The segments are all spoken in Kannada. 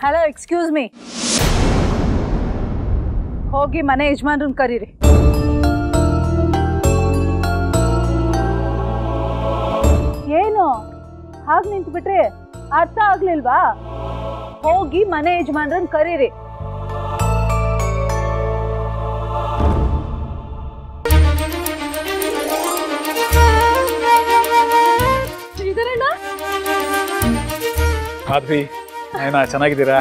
ಹಲೋ ಎಕ್ಸ್ಕ್ಯೂಸ್ ಮೀ ಹೋಗಿ ಮನೆ ಯಜಮಾನ್ರನ್ನ ಕರೀರಿ ಏನು ಹಾಗೆ ನಿಂತ್ಬಿಟ್ರೆ ಅರ್ಥ ಆಗ್ಲಿಲ್ವಾ ಹೋಗಿ ಮನೆ ಯಜಮಾನ್ರನ್ನ ಕರೀರಿ ಶ್ರೀಧರಣ್ಣ ಮಾಧವಿ ಏನ ಚೆನ್ನಾಗಿದ್ದೀರಾ?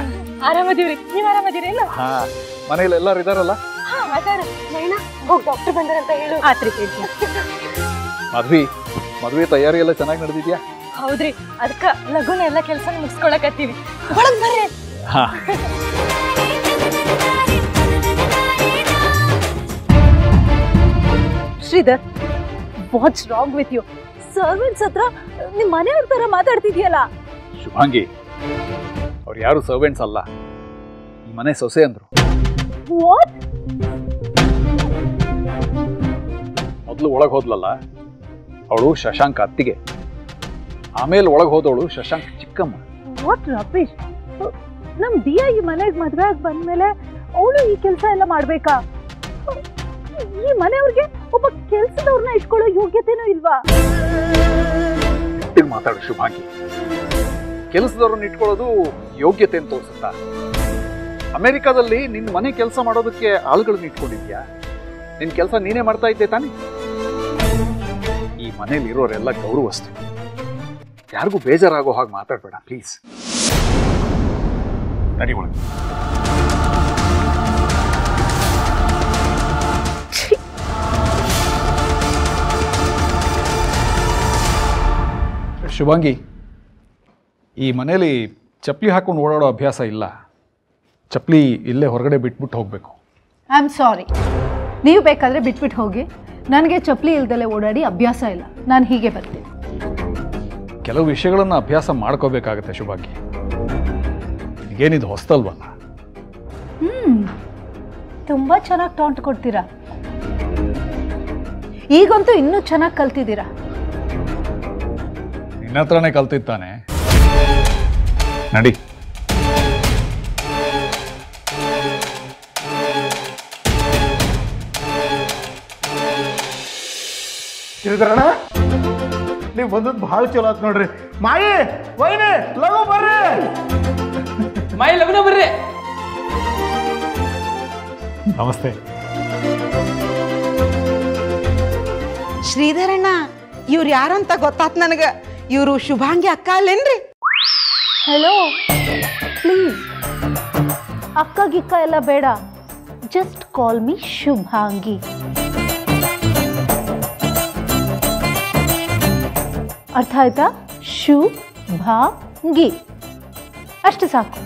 ಆರಾಮದೀವ್ರಿ. ನೀವ್ ಇಲ್ಲ? ಹಾ. ಮನೇಲಿ ಎಲ್ಲರೂ ಇದಾರಲ್ಲ? ಹೋಗಿ ಡಾಕ್ಟರ್ ಬಂದಾರಂತ ಹೇಳು. ಆತ್ರಿ ಮದ್ವಿ ಮದ್ವೆ ಮದುವೆ ತಯಾರಿ ಎಲ್ಲ ಚೆನ್ನಾಗಿ ನಡೆದಿದ್ಯಾ? ಹೌದ್ರಿ. ಅದಕ್ಕ ಲಗುನ ಎಲ್ಲ ಕೆಲಸ ಮುಗಿಸ್ಕೊಳಕತ್ತೀವಿ. ಒಳಗ್ ಬರ್ರಿ. ಹಾ. Shridhar what's wrong with you servants ಹತ್ರ ನಿಮ್ ಮನೆಯವ್ರ ತರ ಮಾತಾಡ್ತಿದ್ಯಲ್ಲ? ಶುಭಾಂಗಿ. ಅವ್ರು ಯಾರು ಸರ್ವೆಂಟ್ಸ್ ಅಲ್ಲ ಈ ಮನೆ ಸೊಸೆ ಅಂದ್ರು. ಮೊದಲು ಒಳಗೆ ಹೋದ್ಲಲ್ಲ ಅವಳು ಶಶಾಂಕ್ ಅತ್ತಿಗೆ. ಆಮೇಲೆ ಒಳಗೆ ಹೋದವಳು ಶಶಾಂಕ್ ಚಿಕ್ಕಮ್ಮ. ವಾಟ್ ರಬೀಶ್ ನಮ್ ದಿಯಾ ಈ ಮನೆಗ್ ಮದ್ವೆ ಆಗಿ ಬಂದ್ಮೇಲೆ ಅವಳು ಈ ಕೆಲಸ ಎಲ್ಲ ಮಾಡ್ಬೇಕಾ? ಈ ಮನೆಯವ್ರಿಗೆ ಒಬ್ಬ ಕೆಲ್ಸದವ್ರನ್ನ ಇಟ್ಕೊಳ್ಳೋ ಯೋಗ್ಯತೆನೂ ಇಲ್ವಾ? ಮಾತಾಡು ಶುಭಾಂಗಿ. ಕೆಲಸದವ್ರನ್ನ ಇಟ್ಕೊಳ್ಳೋದು ಯೋಗ್ಯತೆ ಅಂತ ತೋರಿಸುತ್ತಾ? ಅಮೆರಿಕಾದಲ್ಲಿ ನಿನ್ನ ಮನೆ ಕೆಲಸ ಮಾಡೋದಕ್ಕೆ ಆಳುಗಳನ್ನ ಇಟ್ಕೊಂಡಿದ್ಯಾ? ನಿನ್ನ ಕೆಲಸ ನೀನೇ ಮಾಡ್ತಾ ಇದ್ದೆ ತಾನೇ? ಈ ಮನೇಲಿ ಇರೋರೆಲ್ಲ ಗೌರವಸ್ತು ಯಾರಿಗೂ ಬೇಜಾರಾಗೋ ಹಾಗೆ ಮಾತಾಡಬೇಡ ಪ್ಲೀಸ್ ನಡಿ ಶುಭಾಂಗಿ. ಈ ಮನೇಲಿ ಚಪ್ಪಲಿ ಹಾಕೊಂಡು ಓಡಾಡೋ ಅಭ್ಯಾಸ ಇಲ್ಲ. ಚಪ್ಪಲಿ ಇಲ್ಲೇ ಹೊರಗಡೆ ಬಿಟ್ಬಿಟ್ಟು ಹೋಗಬೇಕು. ಐ ಆಮ್ ಸಾರಿ ನೀವು ಬೇಕಾದ್ರೆ ಬಿಟ್ಬಿಟ್ಟು ಹೋಗಿ. ನನಗೆ ಚಪ್ಪಲಿ ಇಲ್ದಲೆ ಓಡಾಡಿ ಅಭ್ಯಾಸ ಇಲ್ಲ. ನಾನು ಹೀಗೆ ಬರ್ತೀನಿ. ಕೆಲವು ವಿಷಯಗಳನ್ನು ಅಭ್ಯಾಸ ಮಾಡ್ಕೋಬೇಕಾಗತ್ತೆ ಶುಭಾಗಿ ಏನಿದು ಹೊಸ್ತಲ್ವಲ್ಲ ಹ್ಮ್. ತುಂಬ ಚೆನ್ನಾಗಿ ಟಾಂಟ್ ಕೊಡ್ತೀರಾ? ಈಗಂತೂ ಇನ್ನೂ ಚೆನ್ನಾಗಿ ಕಲ್ತಿದ್ದೀರಾ? ನಿನ್ನ ಹತ್ರನೇ ಕಲ್ತಿತ್ತಾನೆ ನಡಿ ಶ್ರೀಧರಣ ನೀವು ಬಂದದ್ದು ಭಾಳ ಚಲೋ ಆತ್ ನೋಡ್ರಿ ಮಾಯಿ ವೈನಿ ಲಗು ಬರ್ರಿ ಮಾಯಿ ಲಗ್ನ ಬರ್ರಿ ನಮಸ್ತೆ ಶ್ರೀಧರಣ್ಣ ಇವ್ರು ಯಾರಂತ ಗೊತ್ತಾತ್ ನನಗ ಇವರು ಶುಭಾಂಗಿ ಅಕ್ಕ ಅಲ್ಲೇನ್ರಿ ಹಲೋ ಪ್ಲೀಸ್ ಅಕ್ಕ ಗಿಕ್ಕ ಎಲ್ಲ ಬೇಡ ಜಸ್ಟ್ ಕಾಲ್ ಮಿ ಶುಭಾಂಗಿ ಅರ್ಥ ಆಯ್ತಾ ಶು ಭಾ ಗಿ ಅಷ್ಟು ಸಾಕು